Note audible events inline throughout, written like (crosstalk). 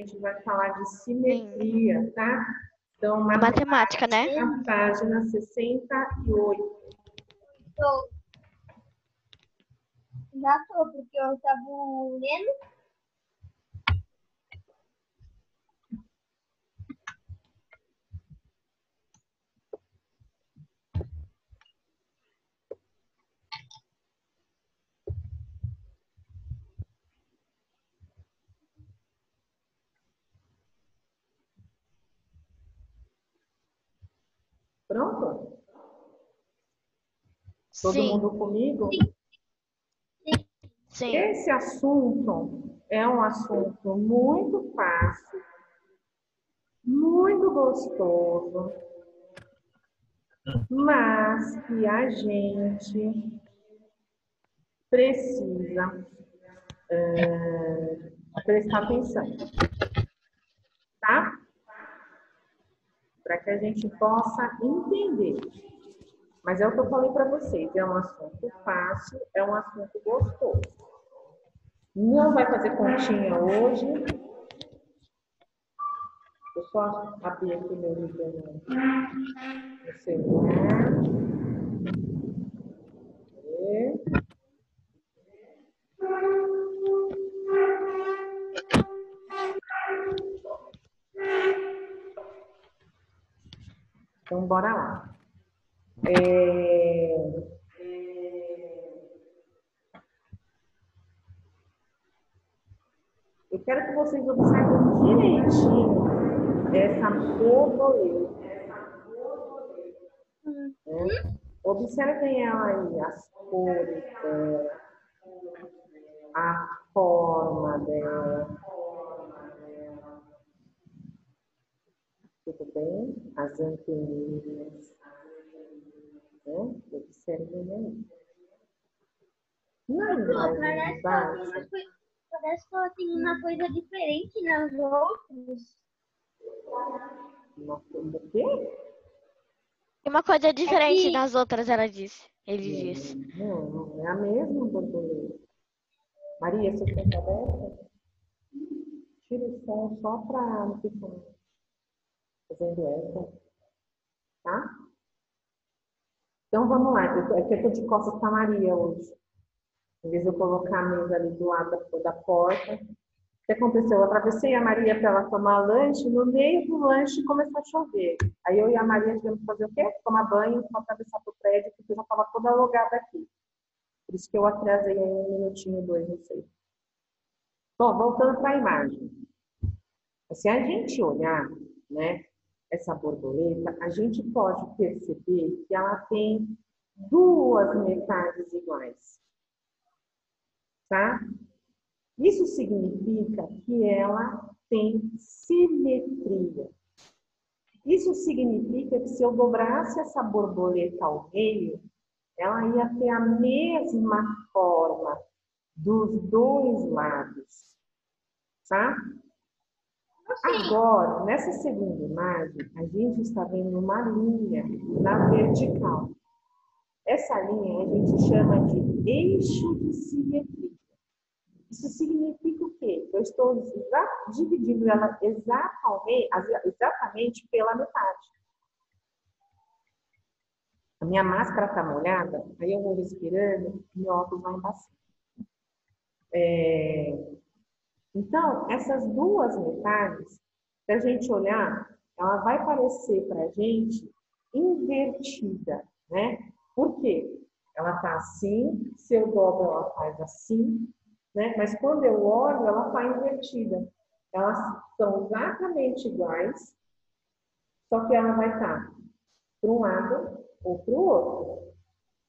a gente vai falar de simetria, tá? Então, matemática, né? A página 68. Tô. Já tô, porque eu estava lendo. Pronto? Todo Sim. mundo comigo? Sim. Esse assunto é um assunto muito fácil, muito gostoso, mas que a gente precisa eh, prestar atenção, tá? Para que a gente possa entender. Mas é o que eu falei para vocês, é um assunto fácil, é um assunto gostoso. Não vai fazer continha hoje. Eu só abrir aqui meu livro no celular. E... Então, bora lá. É... Eu quero que vocês observem direitinho essa borboleta. né? Observem ela aí, as cores dela, a forma dela. Tudo bem? As anteninhas. Né? Observem aí. Na imagem de Parece que, ela baixo, tem uma coi- parece que ela tem uma coisa diferente nas outras. uma coisa o quê? Uma coisa diferente que- das outras, ela disse. Ele disse. Não, não é a mesma borboleta. Maria, você tem aberta? Tira o som só para não ficar fazendo eco. Tá? Então vamos lá. Eu tô, é que eu tô de costas para Maria hoje. Em vez de eu colocar a mesa ali do lado da, da porta. O que aconteceu? Eu atravessei a Maria para ela tomar lanche. No meio do lanche começou a chover. Aí eu e a Maria tivemos que fazer o quê? Tomar banho atravessar para o prédio, porque eu já estava toda alugada aqui. Por isso que eu atrasei aí um minutinho, dois, não sei. Bom, voltando para a imagem. Se a gente olhar, né, essa borboleta, a gente pode perceber que ela tem duas metades iguais. Tá? Isso significa que ela tem simetria. Isso significa que se eu dobrasse essa borboleta ao meio, ela ia ter a mesma forma dos dois lados. Tá? Agora, nessa segunda imagem, a gente está vendo uma linha na vertical. Essa linha a gente chama de eixo de simetria. Isso significa o quê? Eu estou dividindo ela exatamente, pela metade. A minha máscara está molhada, aí eu vou respirando e meu óculos vai embaçando. É, Então, essas duas metades, se a gente olhar, ela vai parecer para a gente invertida, né? Por quê? Ela está assim, se eu dobro, ela faz assim, né? Mas quando eu olho, ela está invertida. Elas são exatamente iguais, só que ela vai estar para um lado ou para o outro,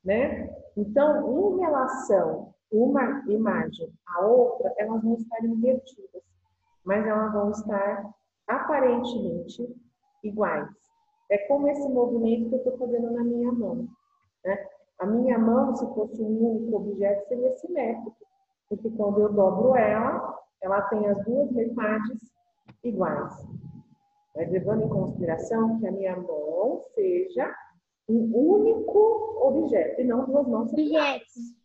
né? Então, em relação uma imagem à outra, elas vão estar invertidas, mas elas vão estar aparentemente iguais. É como esse movimento que eu estou fazendo na minha mão. Né? A minha mão, se fosse um único objeto, seria simétrico, porque quando eu dobro ela, ela tem as duas metades iguais. Mas levando em consideração que a minha mão seja um único objeto e não duas mãos separadas.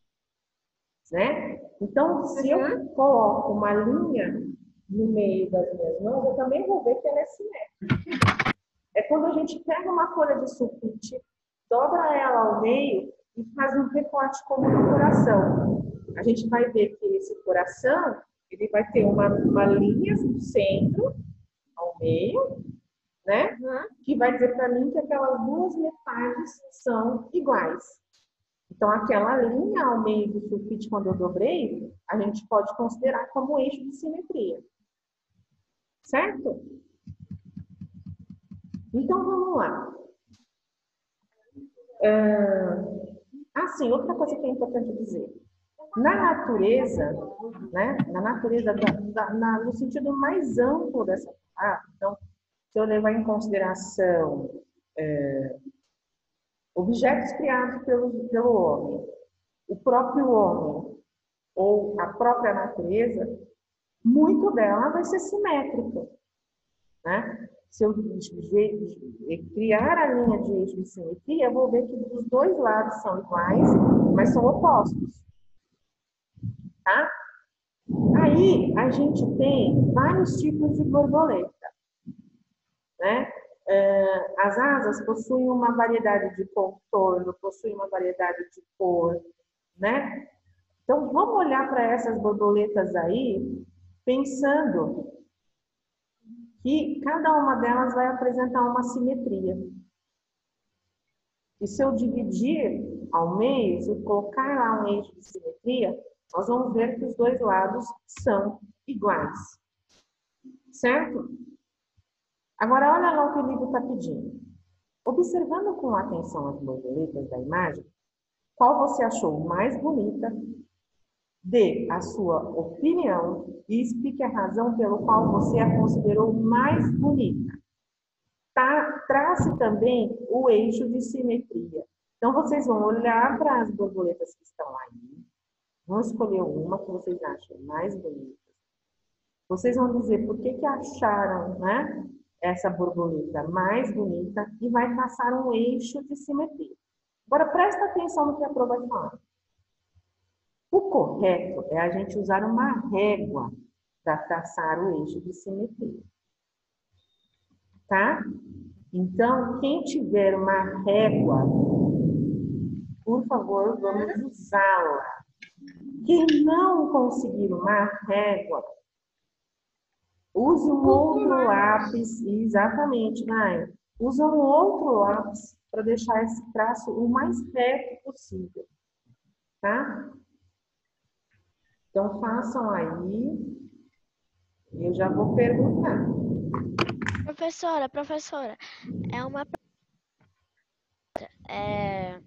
Né? Então, se eu coloco uma linha no meio das minhas mãos, eu também vou ver que ela é simétrica. É quando a gente pega uma folha de sulfite, dobra ela ao meio e faz um recorte como no coração. A gente vai ver que esse coração, ele vai ter uma, uma linha no centro, ao meio, né? Que vai dizer para mim que aquelas duas metades são iguais. Então, aquela linha ao meio do sulfite, quando eu dobrei, a gente pode considerar como eixo de simetria. Certo? Então, vamos lá. Ah, sim, outra coisa que é importante dizer. Na natureza, né, na natureza, da, da, na, no sentido mais amplo dessa ah, então, se eu levar em consideração é, objetos criados pelo, pelo homem, o próprio homem ou a própria natureza, muito dela vai ser simétrica. Né? Se eu criar a linha de eixo de simetria, eu vou ver que os dois lados são iguais, mas são opostos. Tá? Aí a gente tem vários tipos de borboleta. Né? É, as asas possuem uma variedade de contorno, possuem uma variedade de cor, né? Então vamos olhar para essas borboletas aí, pensando que cada uma delas vai apresentar uma simetria. E se eu dividir ao meio, se eu colocar lá um eixo de simetria, nós vamos ver que os dois lados são iguais. Certo? Agora, olha lá o que o livro está pedindo. Observando com atenção as borboletas da imagem, qual você achou mais bonita? Dê a sua opinião e explique a razão pelo qual você a considerou mais bonita. Tá, trace também o eixo de simetria. Então, vocês vão olhar para as borboletas que estão aí, vão escolher uma que vocês acham mais bonita. Vocês vão dizer por que, que acharam né, essa borboleta mais bonita e vai traçar um eixo de simetria. Agora, presta atenção no que a prova vai falar. O correto é a gente usar uma régua para traçar o eixo de simetria. Tá? Então, quem tiver uma régua, por favor, vamos usá-la. Quem não conseguir uma régua, use um outro lápis, exatamente, Maia. Usa um outro lápis para deixar esse traço o mais reto possível, tá? Então, façam aí. Eu já vou perguntar. Professora, professora, é uma. É...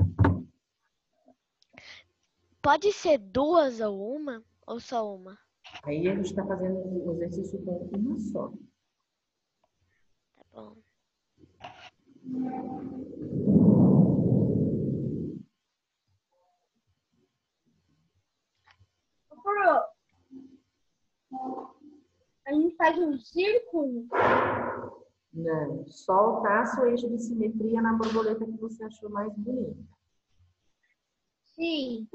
Pode ser duas ou uma? Ou só uma? Aí a gente está fazendo o exercício com uma só. Tá bom. Pro, a gente faz um círculo. Não, só o traço eixo de simetria na borboleta que você achou mais bonita. Sim.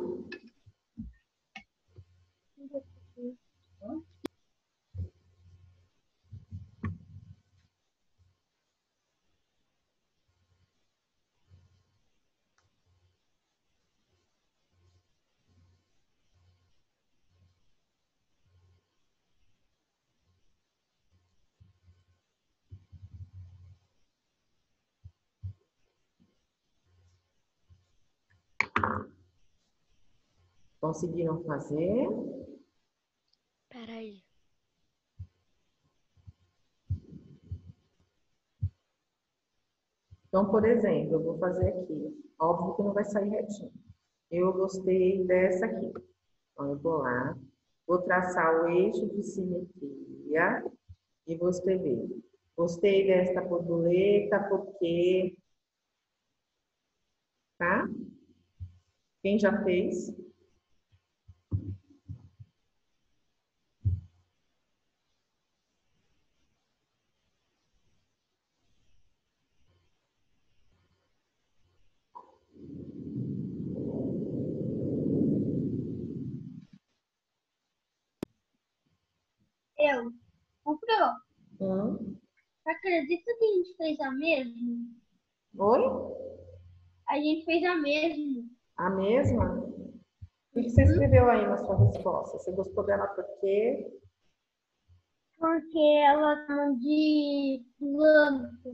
Conseguiram fazer? Peraí. Então, por exemplo, eu vou fazer aqui. Óbvio que não vai sair retinho. Eu gostei dessa aqui. Então, eu vou lá, vou traçar o eixo de simetria e vou escrever. Gostei desta borboleta porque... Tá? Quem já fez? Eu. Hum? Acredita que a gente fez a mesma? Oi? A gente fez a mesma. A mesma? O que você escreveu aí na sua resposta? Você gostou dela por quê? Porque ela tá de planta.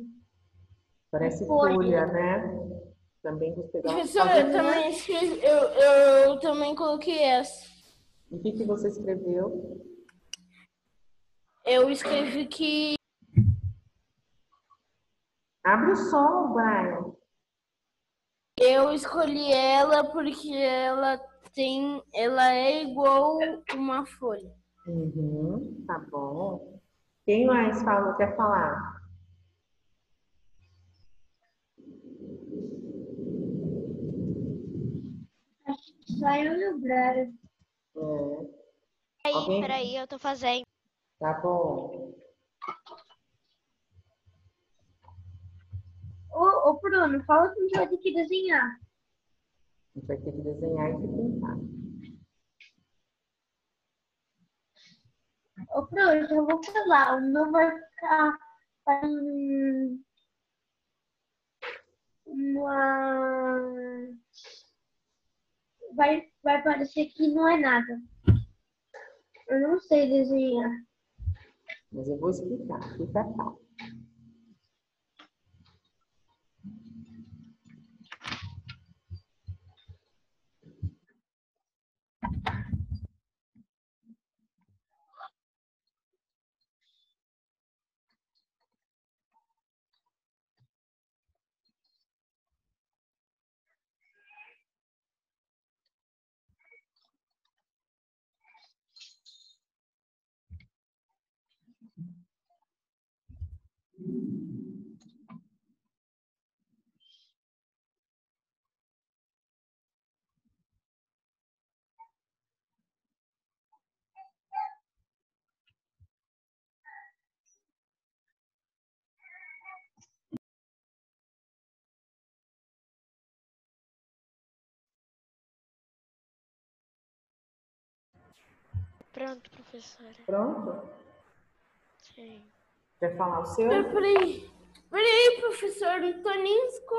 Parece Folha. folha, né? Também gostei dela. Professor, eu também escrevi, eu, eu também coloquei essa. O que, que você escreveu? Eu escrevi que Abre o som, Brian. eu escolhi ela porque ela tem, ela é igual uma folha. Uhum, tá bom. Quem mais fala, quer falar? Só eu e o Brian. É, Peraí, Alguém? peraí, eu tô fazendo. tá bom. Ô, Bruno, fala que a gente vai ter que desenhar. A gente vai ter que desenhar e pintar. Ô Bruno, eu vou falar. O meu vai ficar hum, uma. Vai, vai parecer que não é nada. Eu não sei desenhar. Mas eu vou explicar. Fica calmo. Pronto, professora. Pronto? Sim. Quer falar o seu? Peraí, peraí, professor, não tô nem esco...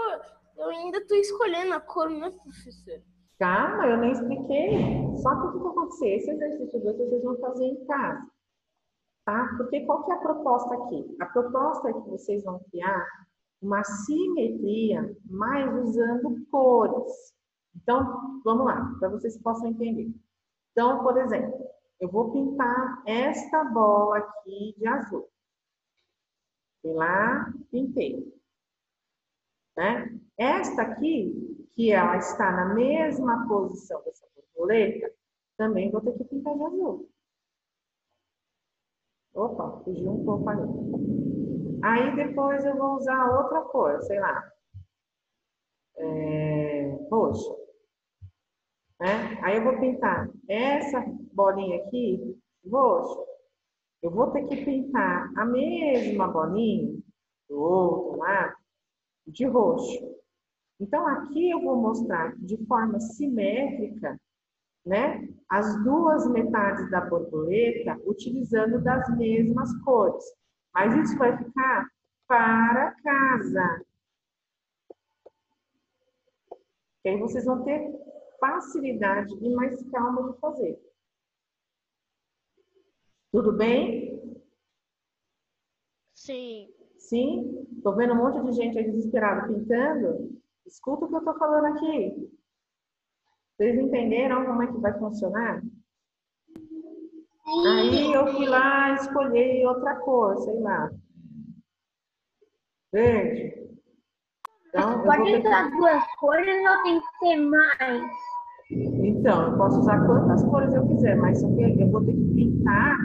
Eu ainda tô escolhendo a cor, né, professor? Calma, eu nem expliquei. Só que o que vai acontecer? Esse exercício 2 vocês vão fazer em casa. Tá? Porque qual que é a proposta aqui? A proposta é que vocês vão criar uma simetria, mas usando cores. Então, vamos lá, para vocês possam entender. Então, por exemplo, eu vou pintar esta bola aqui de azul. Fui lá, pintei. Né? Esta aqui, que ela está na mesma posição dessa borboleta, também vou ter que pintar de azul. Opa, fugiu um pouco ali. Aí depois eu vou usar outra cor, sei lá. É, roxo. Né? Aí eu vou pintar essa bolinha aqui, roxo. Eu vou ter que pintar a mesma bolinha do outro lado de roxo. Então, aqui eu vou mostrar de forma simétrica, né, as duas metades da borboleta utilizando das mesmas cores. Mas isso vai ficar para casa. Que aí vocês vão ter facilidade e mais calma de fazer. Tudo bem? Sim. Sim? Tô vendo um monte de gente aí desesperada pintando. Escuta o que eu tô falando aqui. Vocês entenderam como é que vai funcionar? Aí eu fui lá, escolhi outra cor, sei lá. Verde. Então, Pode que- usar duas cores ou tem que ter mais? Então, eu posso usar quantas cores eu quiser, mas só que eu vou ter que pintar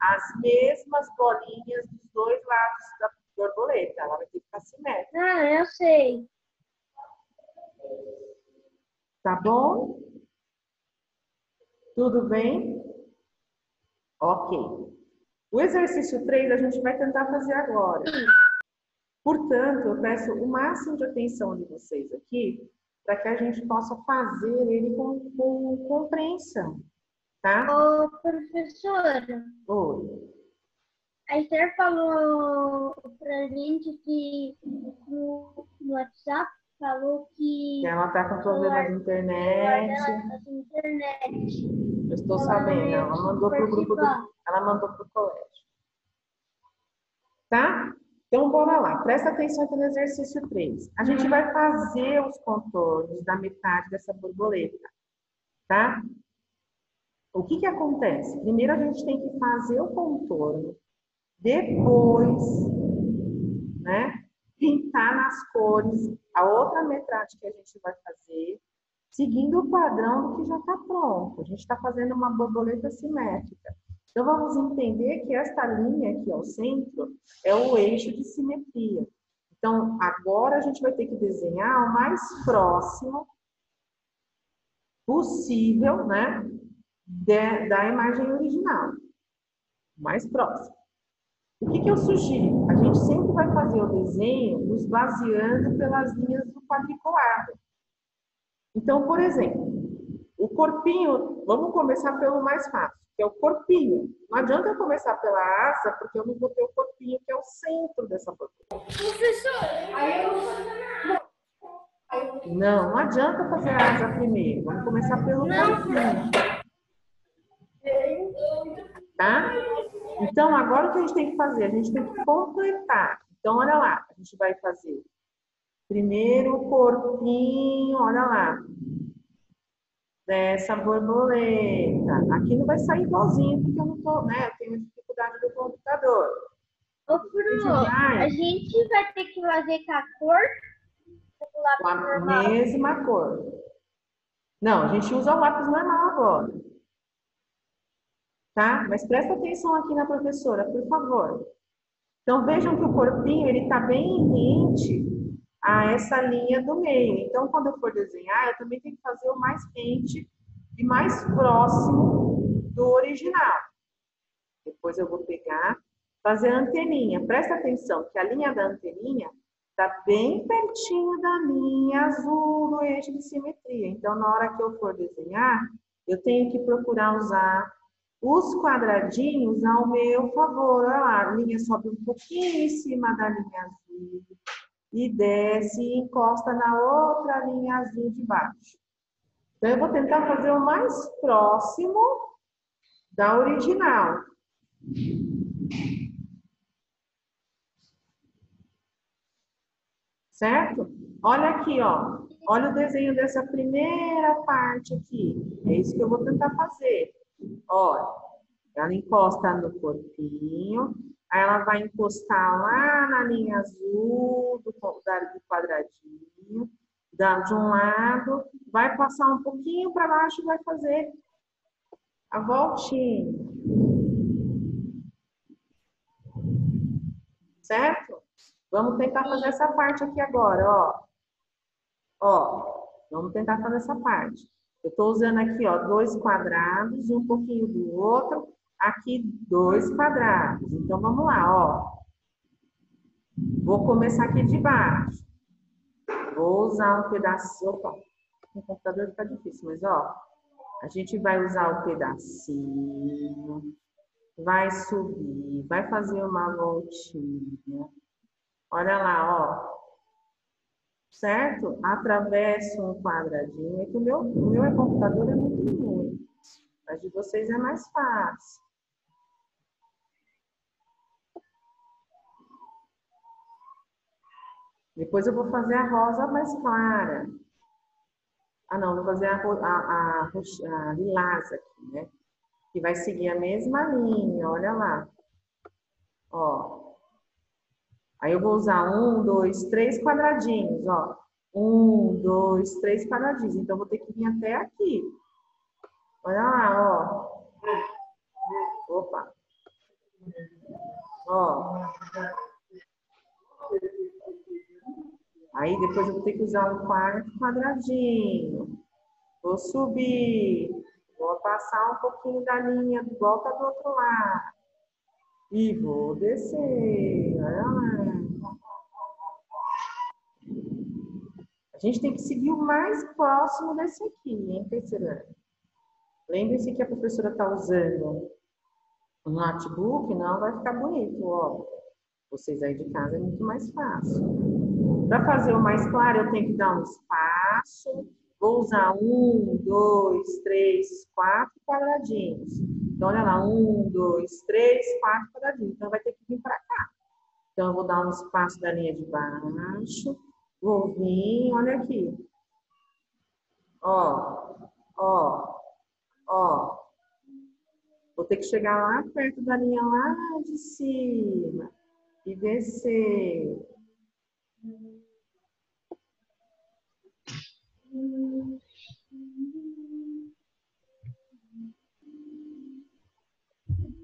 as mesmas bolinhas dos dois lados da borboleta. Ela vai ter que ficar simétrica, Ah, eu sei. tá bom? Tudo bem? Ok. O exercício 3 a gente vai tentar fazer agora. Portanto, eu peço o máximo de atenção de vocês aqui para que a gente possa fazer ele com, com compreensão, tá? Ô, professora, Oi. a Esther falou pra gente que no, no WhatsApp falou que ela tá com problemas de internet. dela tá sem internet. Eu estou Ela sabendo. Ela mandou pro grupo do, participar. ela mandou pro colégio. Tá? Então, bora lá. Presta atenção aqui no exercício 3. A gente vai fazer os contornos da metade dessa borboleta. Tá? O que que acontece? Primeiro a gente tem que fazer o contorno. Depois, né? Pintar nas cores a outra metade que a gente vai fazer, seguindo o padrão que já está pronto. A gente está fazendo uma borboleta simétrica. Então, vamos entender que esta linha aqui ao centro é o eixo de simetria. Então, agora a gente vai ter que desenhar o mais próximo possível, né, de- da imagem original. O mais próximo. O que, que eu sugiro? A gente sempre vai fazer o desenho nos baseando pelas linhas do quadriculado. Então, por exemplo, o corpinho, vamos começar pelo mais fácil, que é o corpinho. Não adianta eu começar pela asa, porque eu não vou ter o corpinho, que é o centro dessa borboleta. Professor, aí eu vou Não, não adianta fazer a asa primeiro. Vamos começar pelo corpinho. Tá? Então, agora o que a gente tem que fazer? A gente tem que completar. Então, olha lá. A gente vai fazer primeiro o corpinho, olha lá. Dessa borboleta. Aqui não vai sair igualzinho, porque eu não tô, né? Eu tenho dificuldade do computador. Ô, Bruno, a gente vai ter que fazer com a cor com a normal. mesma cor. Não, a gente usa o lápis normal agora. Tá? Mas presta atenção aqui na professora, por favor. Então vejam que o corpinho ele está bem rente a essa linha do meio. Então quando eu for desenhar, eu também tenho que fazer o mais quente e mais próximo do original. Depois eu vou pegar, fazer a anteninha. Presta atenção que a linha da anteninha está bem pertinho da linha azul do eixo de simetria. Então na hora que eu for desenhar, eu tenho que procurar usar os quadradinhos ao meu favor. Olha lá, a linha sobe um pouquinho em cima da linha azul e desce e encosta na outra linha azul de baixo. Então, eu vou tentar fazer o mais próximo da original. Certo? Olha aqui, ó. Olha o desenho dessa primeira parte aqui. É isso que eu vou tentar fazer. Olha, ela encosta no corpinho, aí ela vai encostar lá na linha azul do, do quadradinho, de um lado, vai passar um pouquinho para baixo e vai fazer a voltinha. Certo? Vamos tentar fazer essa parte aqui agora, ó. Ó, vamos tentar fazer essa parte. Eu estou usando aqui, ó, dois quadrados um pouquinho do outro. Aqui, dois quadrados. Então, vamos lá, ó. Vou começar aqui de baixo. Vou usar um pedaço. Opa, no computador fica difícil, mas ó. A gente vai usar o pedacinho. Vai subir, vai fazer uma voltinha. Olha lá, ó certo? Atravesso um quadradinho. É que o meu, o meu é computador é muito ruim. Mas de vocês é mais fácil. Depois eu vou fazer a rosa mais clara. Ah, não, vou fazer a, a, a, a lilás aqui, né? Que vai seguir a mesma linha, olha lá. Ó. Aí eu vou usar um, dois, três quadradinhos, ó. Um, dois, três quadradinhos. Então, vou ter que vir até aqui. Olha lá, ó. Opa. Ó. Aí, depois eu vou ter que usar um quarto quadradinho. Vou subir. Vou passar um pouquinho da linha, volta do outro lado. E vou descer. Olha lá. A gente tem que seguir o mais próximo desse aqui, hein, terceira? Lembre-se que a professora está usando O notebook não vai ficar bonito, ó. Vocês aí de casa é muito mais fácil. Para fazer o mais claro, eu tenho que dar um espaço. Vou usar um, dois, três, quatro quadradinhos. Então, olha lá, um, dois, três, quatro quadradinhos. Então, vai ter que vir para cá. Então, eu vou dar um espaço da linha de baixo. Vou vir, olha aqui. Ó, ó, ó. Vou ter que chegar lá perto da linha lá de cima e descer.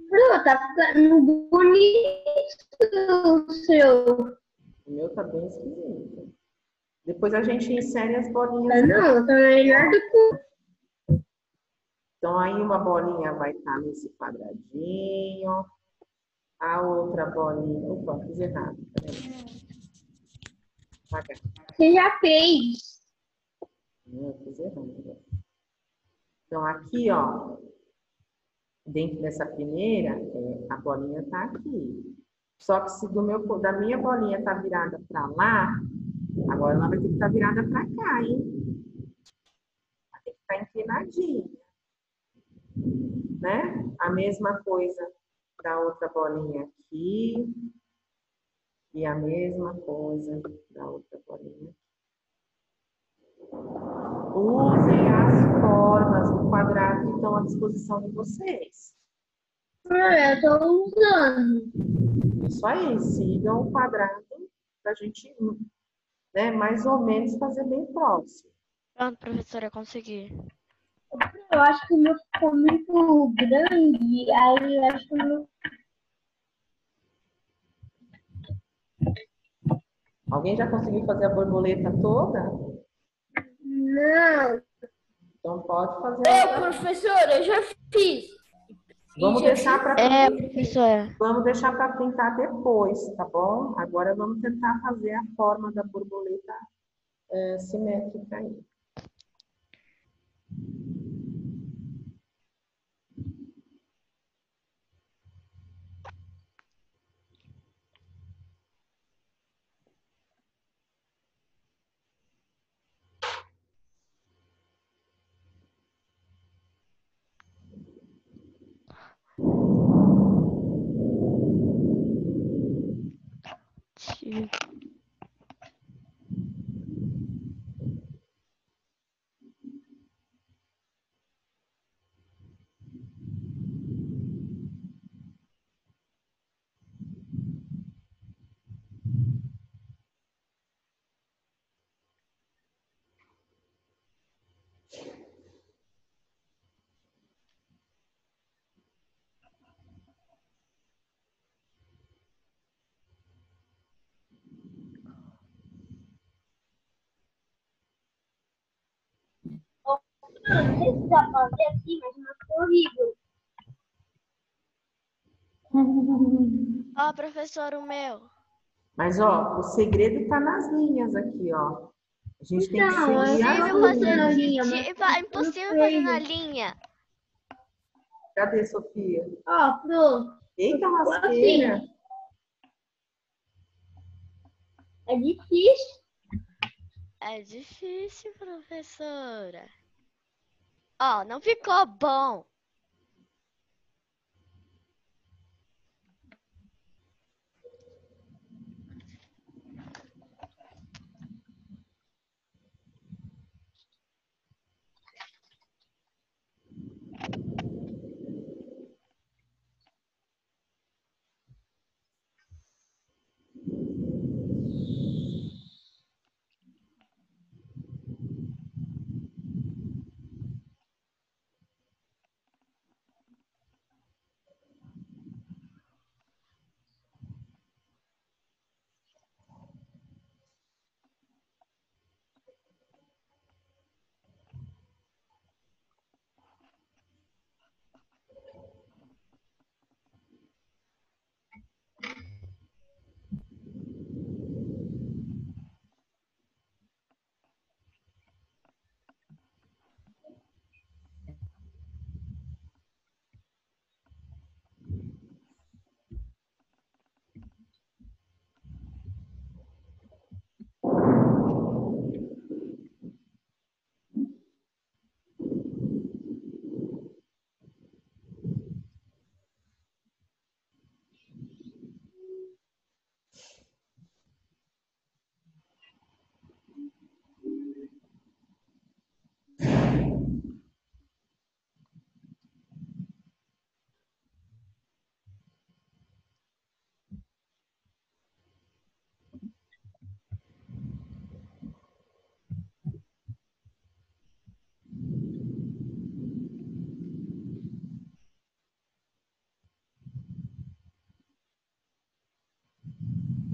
Pro, tá ficando bonito o seu. O meu tá bem esquisito. Depois a gente insere as Tá bolinhas. não, tá melhor do que Então, aí uma bolinha vai estar nesse quadradinho. A outra bolinha. Opa, fiz errado. Apagar. você já fez. Não, fiz errado. Então, aqui, ó. Dentro dessa peneira, é, a bolinha tá aqui. Só que se do meu, da minha bolinha tá virada para lá, agora ela vai ter que estar virada para cá, hein? Vai ter que estar inclinadinha. Né? A mesma coisa da outra bolinha aqui. E a mesma coisa da outra bolinha. Usem as formas do quadrado que estão à disposição de vocês. Ah, Eu tô usando. Isso aí, sigam o quadrado para a gente, né, mais ou menos fazer bem próximo. Pronto, professora, consegui. Eu acho que o meu ficou muito grande. Aí eu acho que o meu. Alguém já conseguiu fazer a borboleta toda? Não. Então pode fazer. Eu, professora, eu já fiz. Vamos deixar para É, professora. vamos deixar para pintar depois, tá bom? Agora vamos tentar fazer a forma da borboleta eh, simétrica aí. you. Não sei se dá pra fazer assim, mas não ficou horrível. Ó, professor, o meu. Mas ó, o segredo tá nas linhas aqui, ó. A gente tem que Então, seguir sei Impossível fazer, na linha, mas é impossível não fazer na linha. Cadê, Sofia? Ó, pro. Eita, Assim. lasqueira! É difícil. É difícil, professora. Ó, não ficou bom.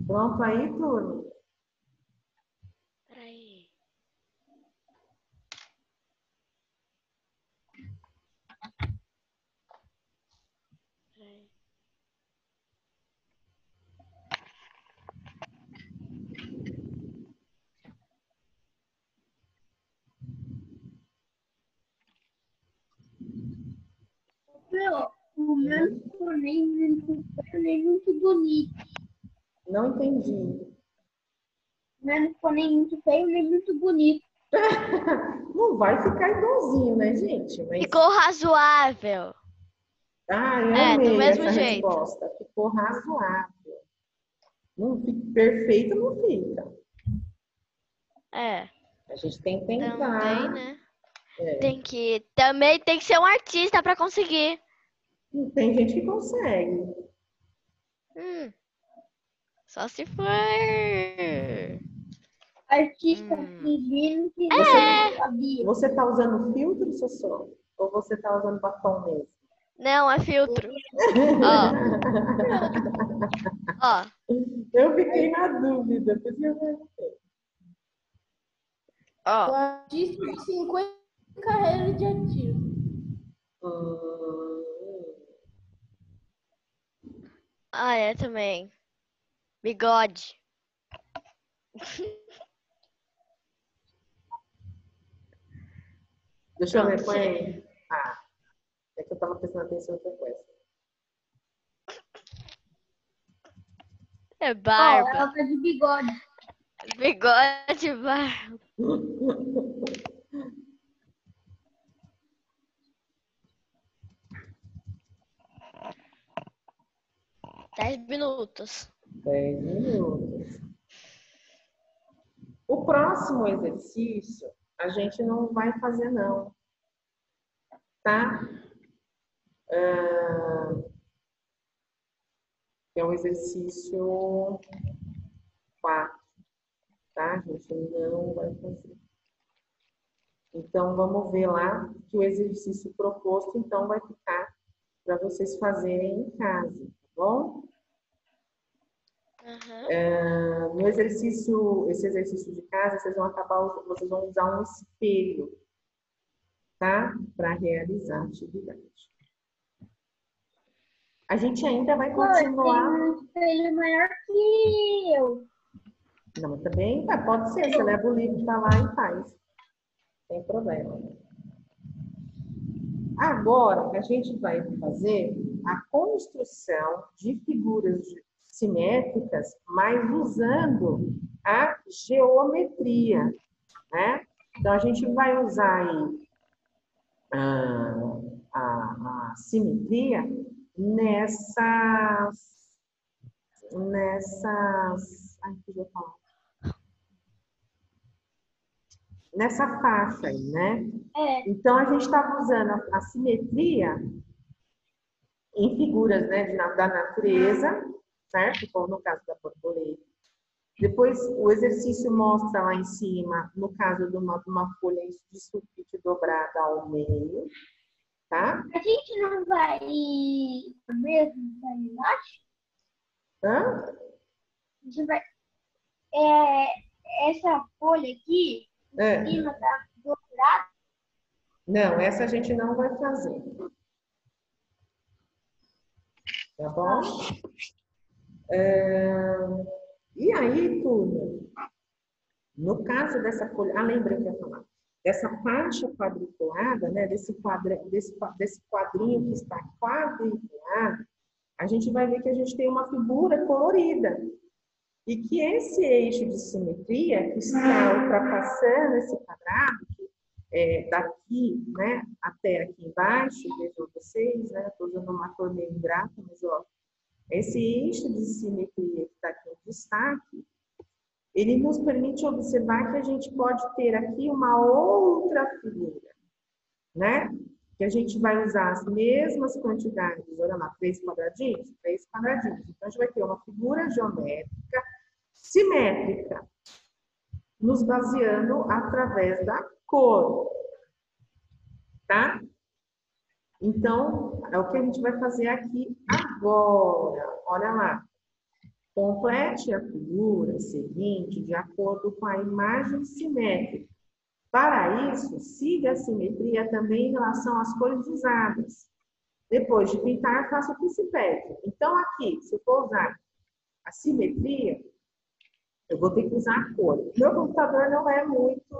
Pronto aí, turma? Peraí. Peraí. Meu, o meu ficou nem muito bonito. Não entendi. O meu não ficou nem muito feio, nem muito bonito. (laughs) Não vai ficar igualzinho, né, gente? Mas... Ficou razoável. Ah, eu É, do mesmo essa jeito. resposta. Ficou razoável. Não fica perfeito, não fica. É, A gente tem que tentar. também, né? É. Tem que. Também tem que ser um artista pra conseguir. Tem gente que consegue. Hum. Só se for. Artista Hum. fingindo que É. não sabia. Você tá usando filtro, Sossô? Ou você tá usando batom mesmo? Não, é filtro. (laughs) Ó. Ó. Eu fiquei na dúvida. por isso que eu perguntei. O Ó. artista de 50 carreiras de ativo. Hum, Ah, é também. Bigode. Deixa eu ver, Pronto, põe aí. Ah, é que eu tava prestando atenção em outra coisa. É barba. ela tá de bigode. Bigode, barba. (laughs) Dez minutos. 10 minutos. O próximo exercício a gente não vai fazer, não. Tá? Ah, é o exercício 4. Tá? A gente não vai fazer. Então, vamos ver lá que o exercício proposto, então, vai ficar para vocês fazerem em casa, tá bom? Aham. No exercício, esse exercício de casa, vocês vão acabar, vocês vão usar um espelho, tá? Para realizar a atividade. A gente ainda vai Pô, tem continuar. um espelho maior que eu. Não, mas também tá, pode ser, você leva o livro para lá e faz. Sem problema. Agora, a gente vai fazer a construção de figuras simétricas, mas usando a geometria, né? Então, a gente vai usar aí ah, a, a simetria nessas, nessas, ai, que eu falar? Nessa faixa aí, né? É, Então, a gente estava usando a, a simetria em figuras né, de da natureza, certo? Como no caso da borboleta. Depois, o exercício mostra lá em cima, no caso de uma, uma folha de sulfite dobrada ao meio, tá? a gente não vai mesmo pra embaixo? Hã? A gente vai. É, essa folha aqui, É. em cima tá dobrada. Não, essa a gente não vai fazer. Tá bom? É, E aí, turma, no caso dessa folha, ah, lembrei que eu ia falar, dessa faixa quadriculada, né, desse, quadra, desse, desse quadrinho que está quadriculado, a gente vai ver que a gente tem uma figura colorida. E que esse eixo de simetria que está ultrapassando esse quadrado, é, daqui né, até aqui embaixo, vejam vocês, né? Estou usando uma cor meio ingrata, mas ó, esse eixo de simetria que está aqui em destaque, ele nos permite observar que a gente pode ter aqui uma outra figura, né? Que a gente vai usar as mesmas quantidades, olha lá, três quadradinhos, três quadradinhos. Então, a gente vai ter uma figura geométrica simétrica, nos baseando através da cor, tá? Então, é o que a gente vai fazer aqui agora. Olha lá. Complete a figura seguinte de acordo com a imagem simétrica. Para isso, siga a simetria também em relação às cores usadas. Depois de pintar, faça o que se pede. Então, aqui, se eu for usar a simetria, eu vou ter que usar a cor. Meu computador não é muito,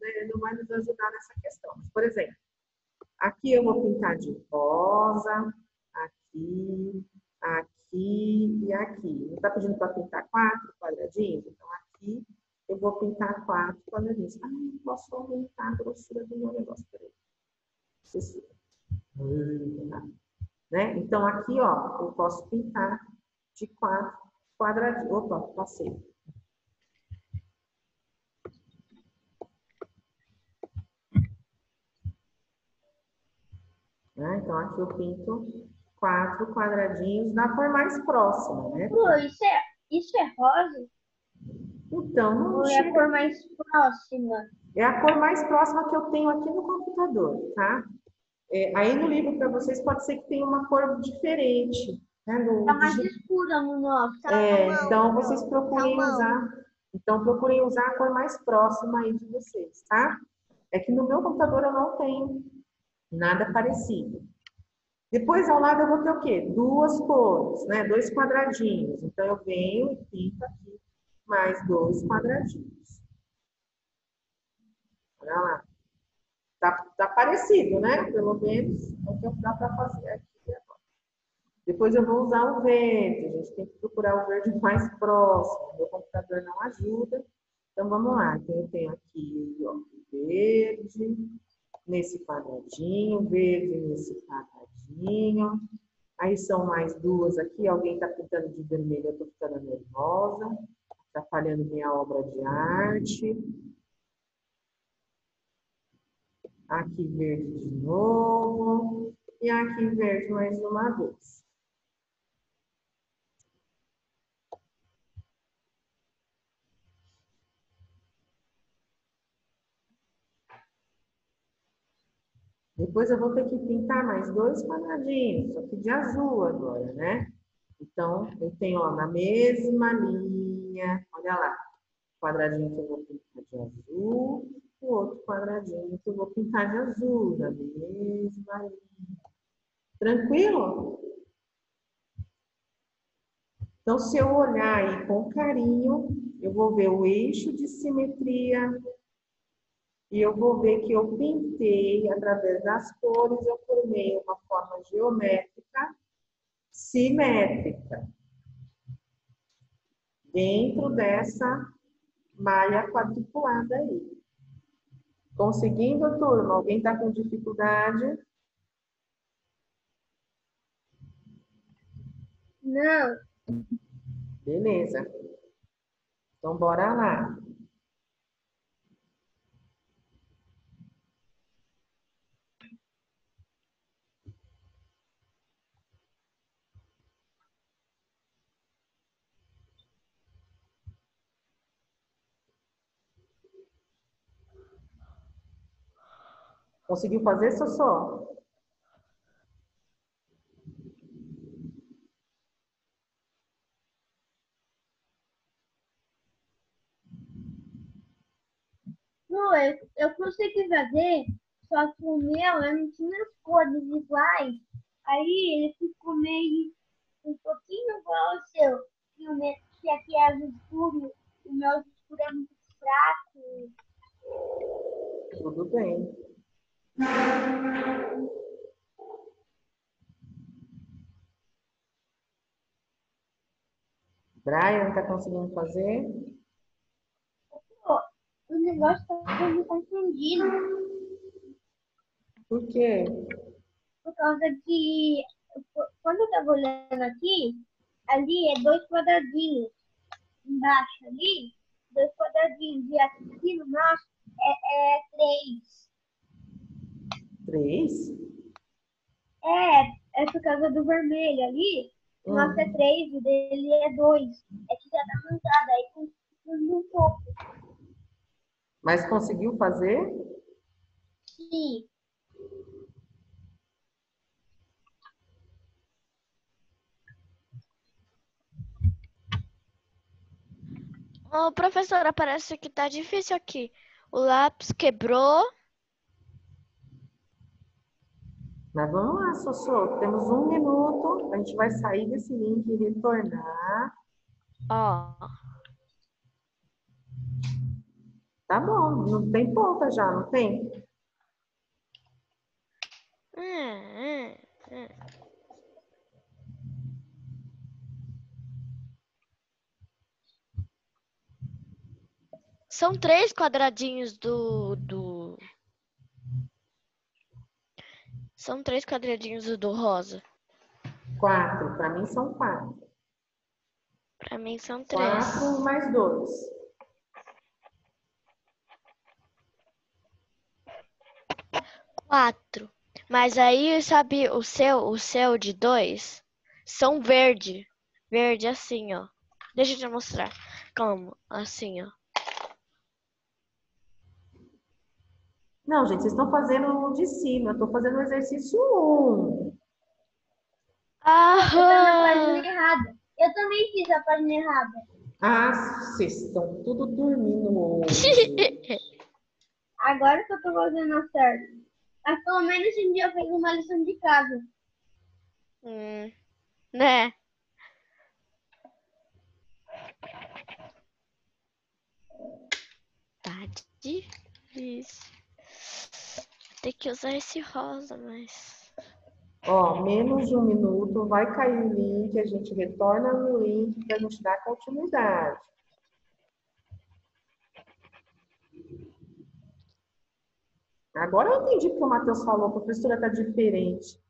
né, não vai nos ajudar nessa questão. Por exemplo, aqui eu vou pintar de rosa, aqui, aqui e aqui. Não está pedindo para pintar quatro quadradinhos? Então, aqui eu vou pintar quatro quadradinhos. Ah, não posso aumentar a grossura do meu negócio. Peraí. Né? Então, aqui, ó, eu posso pintar de quatro quadradinhos. Opa, passei. Né? Então, aqui eu pinto quatro quadradinhos da cor mais próxima, né? Lu, isso é, isso é rosa? Então, não Ou é a cor mais próxima? É a cor mais próxima que eu tenho aqui no computador, tá? É, aí no livro para vocês pode ser que tenha uma cor diferente. Né? No, Tá mais escura no nosso. Tá é, marrom, então vocês procurem Tá usar. Então procurem usar a cor mais próxima aí de vocês, tá? É que no meu computador eu não tenho nada parecido. Depois ao lado eu vou ter o quê? Duas cores, né? Dois quadradinhos. Então eu venho e pinto aqui mais dois quadradinhos. Olha lá. Tá, tá parecido, né? Pelo menos é o que dá para fazer aqui agora. Depois eu vou usar o verde. A gente tem que procurar o verde (laughs) mais próximo. Meu computador não ajuda. Então vamos lá. Então eu tenho aqui ó, o verde nesse quadradinho, verde nesse quadradinho. Aí são mais duas aqui. Alguém está pintando de vermelho, eu estou ficando nervosa. Atrapalhando minha obra de arte. Aqui verde de novo. E aqui verde mais uma vez. Depois eu vou ter que pintar mais dois quadradinhos, só que de azul agora, né? Então, eu tenho, ó, na mesma linha, olha lá, quadradinho que eu vou pintar de azul, o outro quadradinho que eu vou pintar de azul, na mesma linha. Tranquilo? Então, se eu olhar aí com carinho, eu vou ver o eixo de simetria e eu vou ver que eu pintei através das cores, eu formei uma forma geométrica simétrica dentro dessa malha quadriculada aí. Conseguindo, turma? Alguém está com dificuldade? Não. Beleza. Então, bora lá. Conseguiu fazer, Sossó? Não, eu, eu consegui fazer, só que o meu, eu não tinha as cores iguais. Aí ele ficou meio um pouquinho igual ao seu. Que, o meu, que aqui é escuro, o meu escuro é muito fraco. Tudo bem. Brian, está conseguindo fazer? O negócio tá me confundindo. Por quê? Por causa que quando eu tava olhando aqui, ali é dois quadradinhos. Embaixo ali, dois quadradinhos. E aqui no nosso é, 3? É, é por causa do vermelho ali. Hum. Nosso é 3 e dele é 2. É que já tá mudado, aí confunde um pouco. Mas conseguiu fazer? Sim. Oh, professora, parece que tá difícil aqui. O lápis quebrou. Mas vamos lá, Sossô. Temos um minuto. A gente vai sair desse link e retornar. Ó. Tá bom. Não tem ponta já, não tem? Hum, hum, hum. São três quadradinhos do, do. São três quadradinhos do, rosa. Quatro. Para mim são quatro. Pra mim são três. Quatro mais dois. Quatro. Mas aí, sabe, o seu, o seu de dois são verde. Verde assim, ó. Deixa eu te mostrar. Como? Assim, ó. Não, gente, vocês estão fazendo o de cima. Eu estou fazendo o exercício um. Eu tô na página Aham. errada. Eu também fiz a página errada. Ah, vocês estão tudo dormindo hoje. (laughs) Agora que eu tô fazendo a certo. Mas pelo menos esse dia eu fiz uma lição de casa. Hum, né? Tá difícil. Tem que usar esse rosa, mas. Ó, menos de um minuto, vai cair o link, a gente retorna no link para a gente dar continuidade. Agora eu entendi o que o Matheus falou, a professora está diferente.